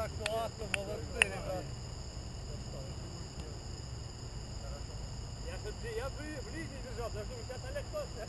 Так, классно, молодцы, ребят. Я, я в линии лежал, даже думаю, сейчас Олег тоже.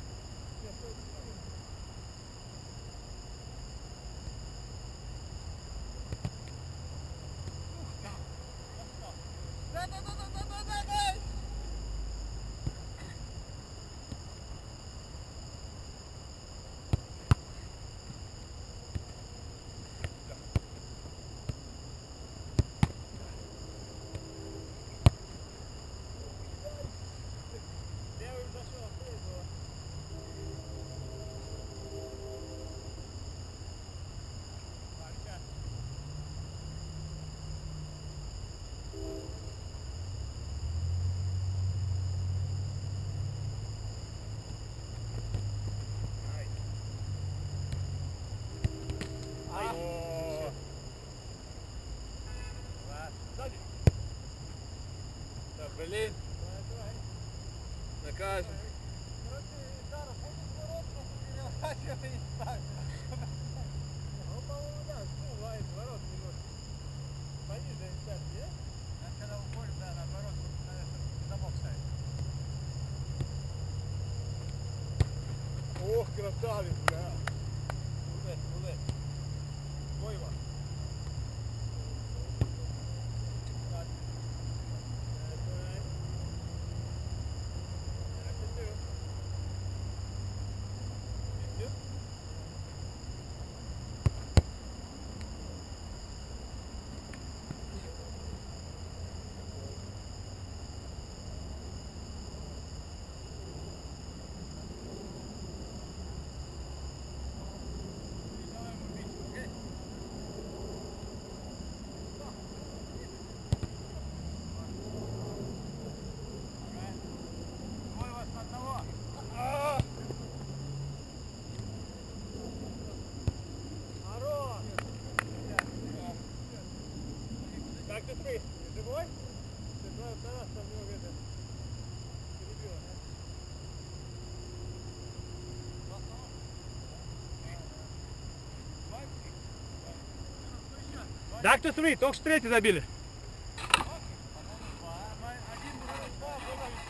Да, кто смотри, только что третий забили.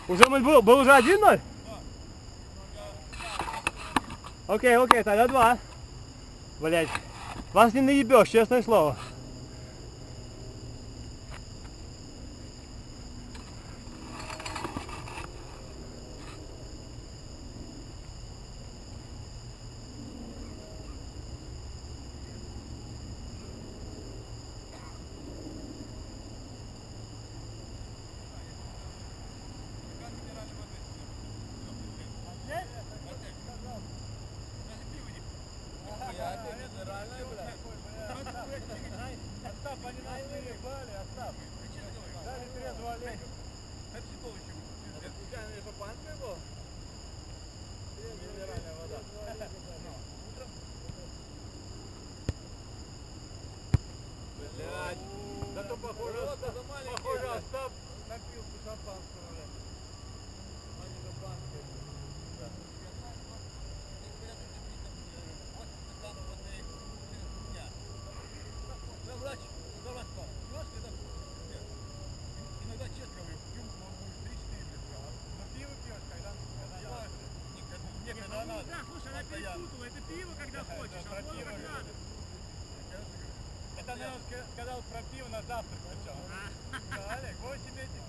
Уже мы был, был уже 1-0? Окей, окей, тогда два. Блять, вас не наебешь, честное слово. я... Тутул, это пиво, когда хочешь, это а воду как надо. Это, наверное, сказал про пиво на завтрак причем. Да, Олег, 8 этих.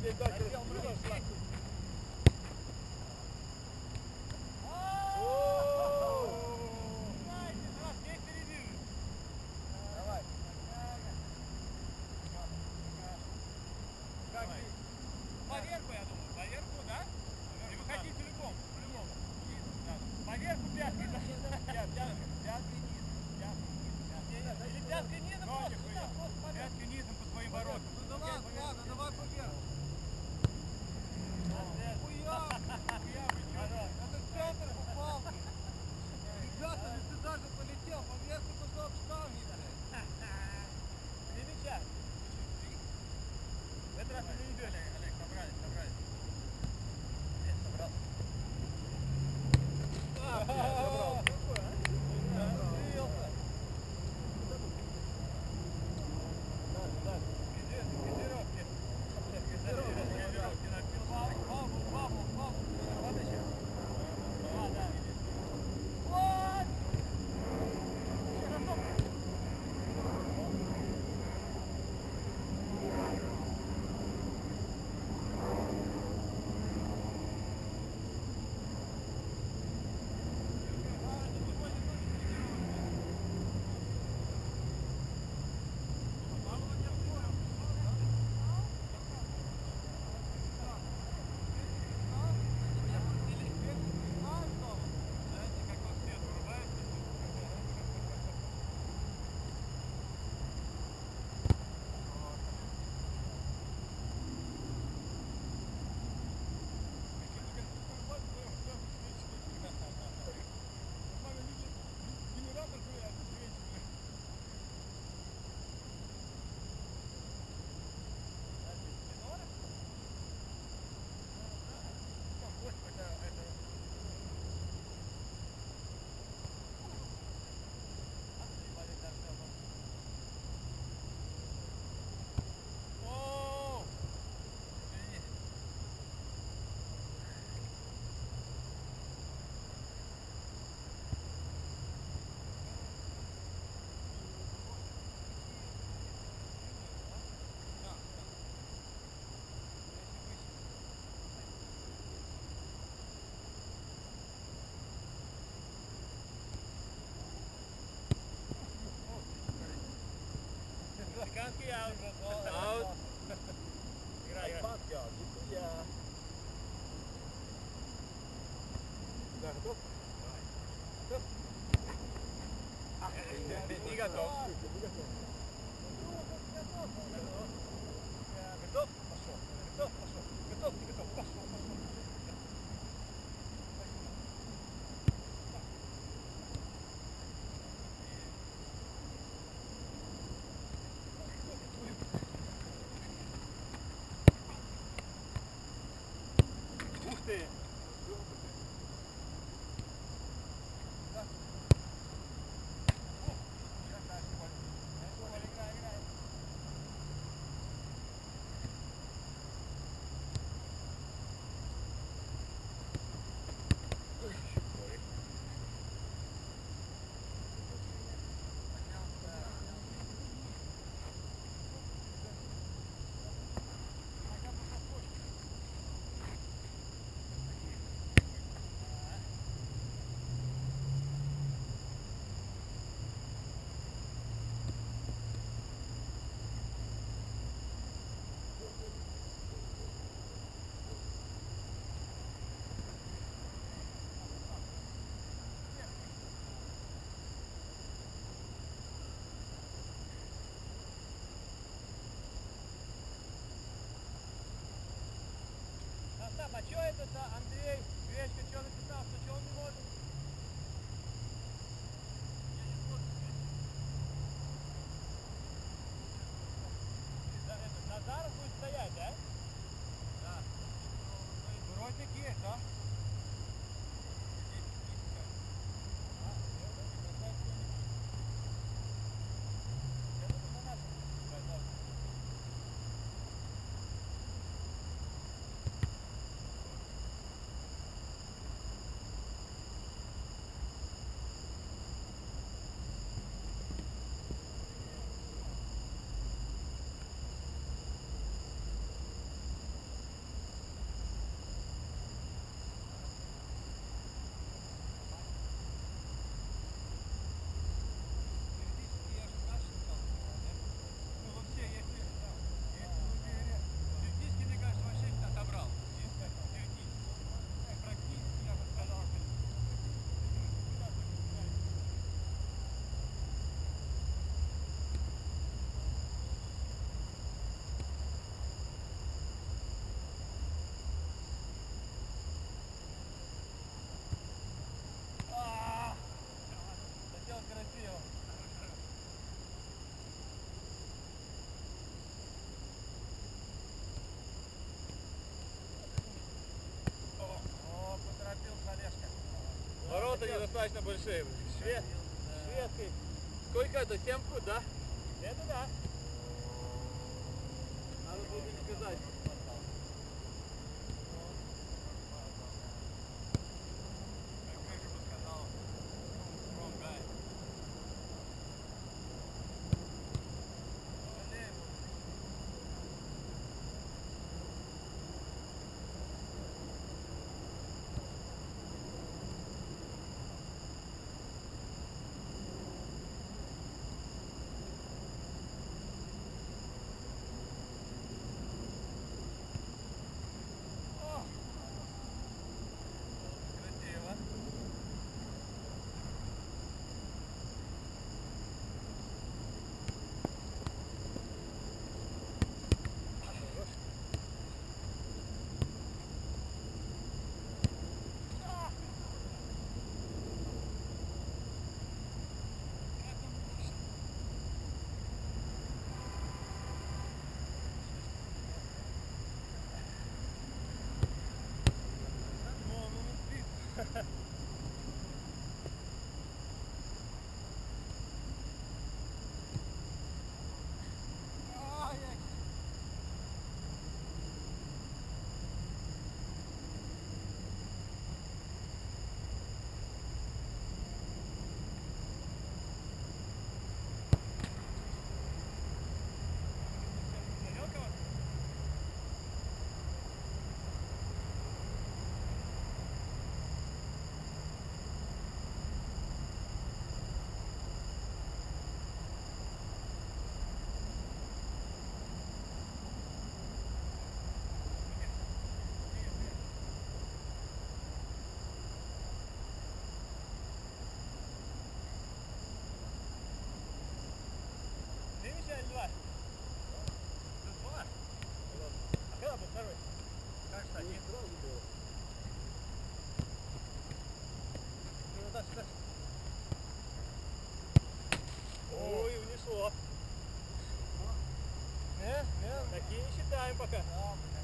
Блядь, я out. они достаточно большие. Швед, шведки. Сколько это? Семку, да? Это да. lá, hein, Pacá? Não,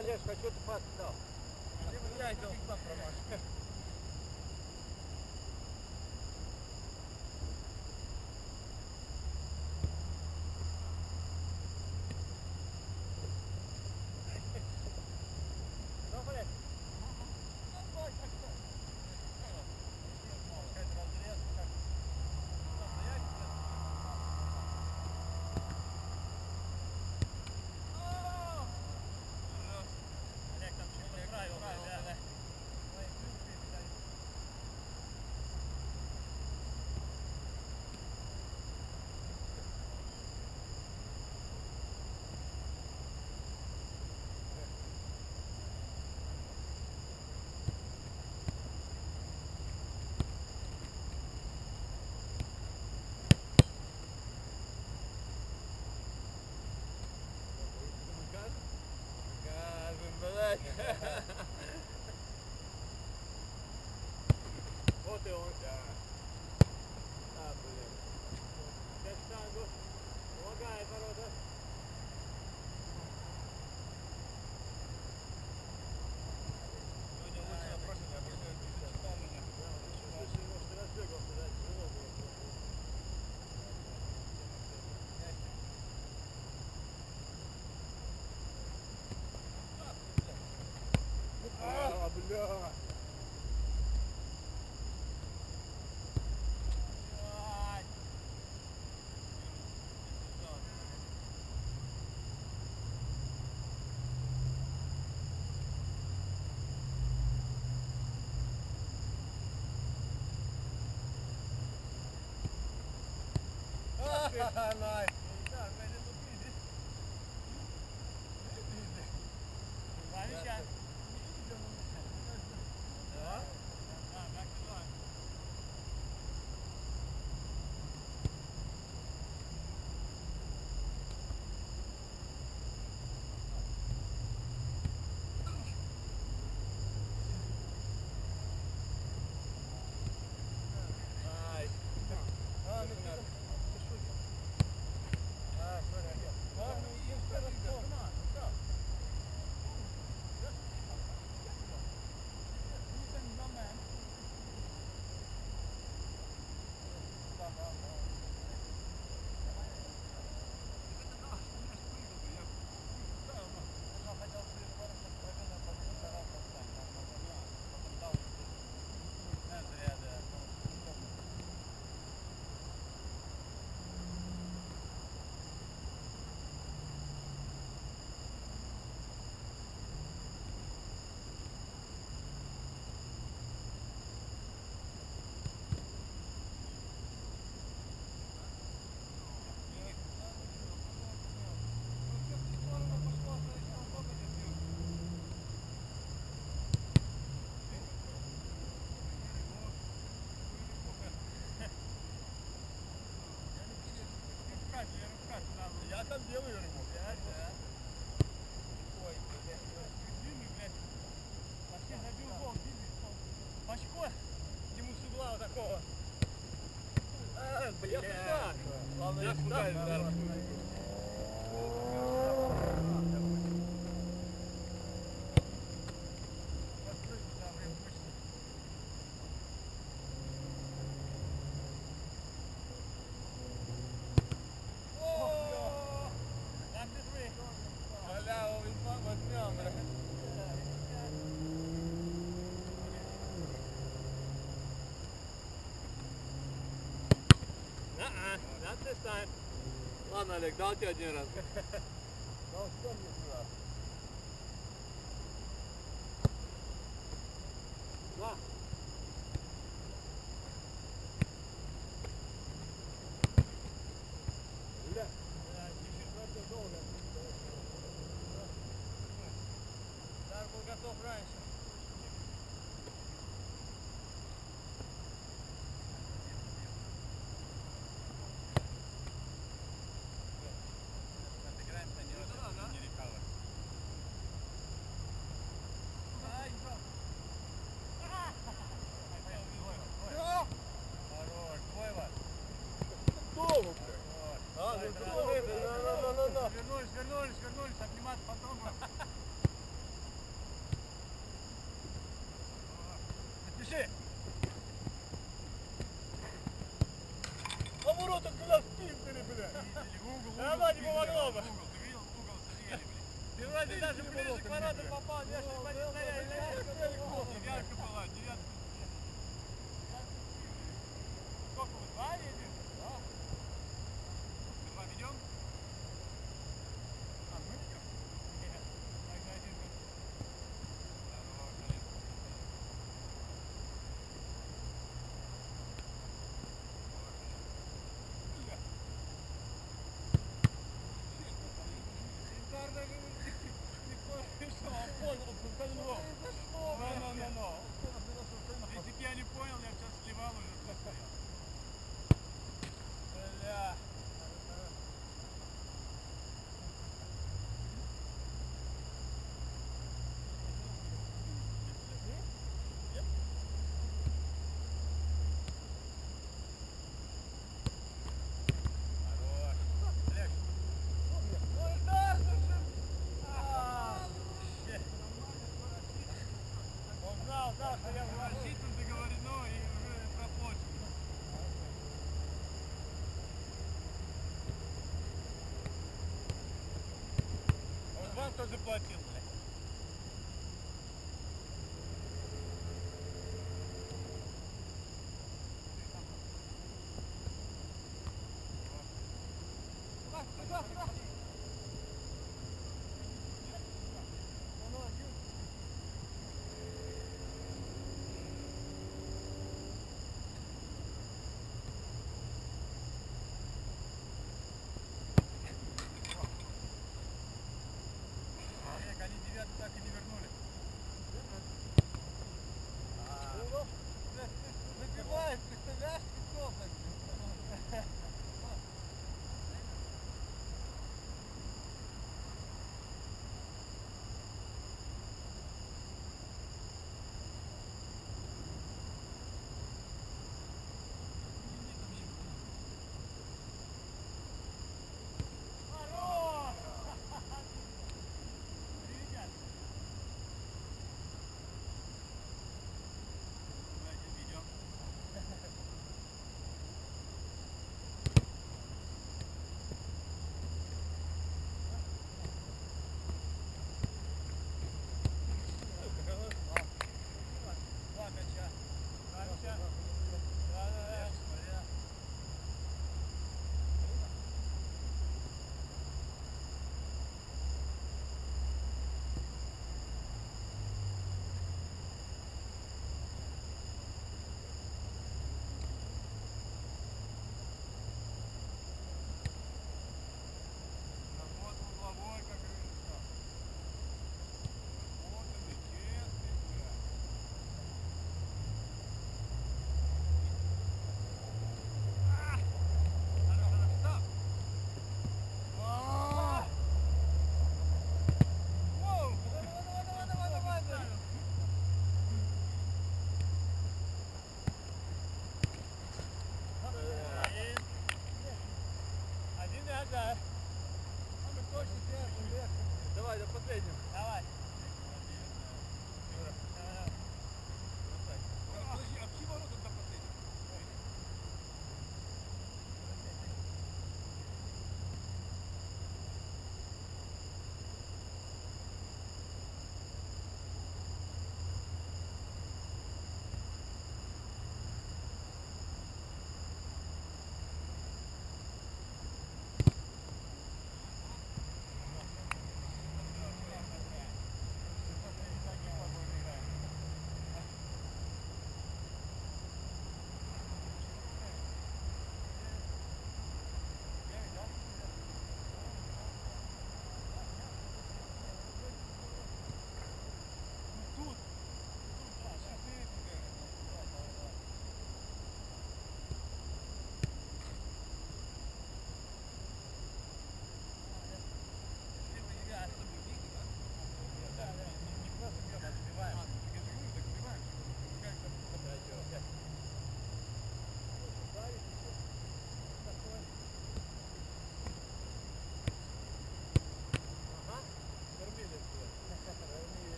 Олежка, что ты подстал? Ты, блядь, промашка. Ладно, Олег, дал тебе один раз. Дал, что? кто-то туда спинтали, блядь. Да она не помогла бы. Ты видел угол, заели, блядь. Ты вроде даже ближе к воротам попал, я сейчас да, положительно договорено ну, и уже проплачено. Вот а вам кто заплатил?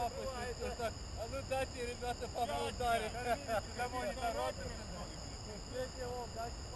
лапочки. А ну дайте, ребята, папа ударит. Замонит народ. Все, все, дайте.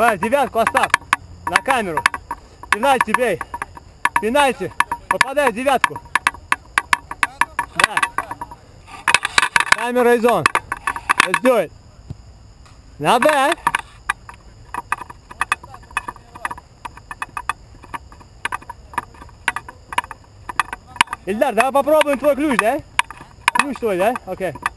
Давай, девятку оставь. На камеру. Пенальти бей. Пенальти. Попадай в девятку. Да. Камера is on. Let's do it. Not bad. Ильдар, давай попробуем твой ключ, да? Ключ твой, да? Окей. Okay.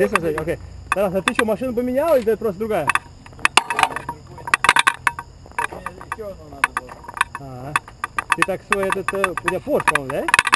Здесь на заднем, окей. Тарас, а ты что, машину поменял или это просто другая? Еще одну надо было. Ага. Ты так свой этот, э, у тебя Porsche, по-моему, да?